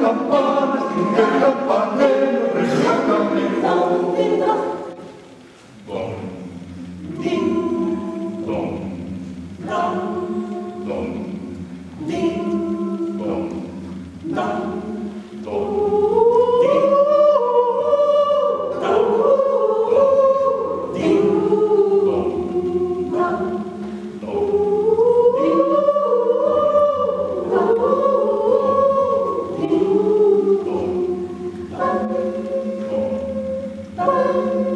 campanas, you. el campanero resuelva mi Thank.